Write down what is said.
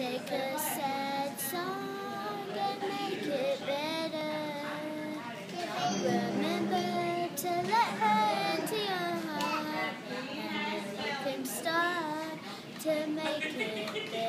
Take a sad song and make it better. Remember to let her into your heart, and then you can start to make it better.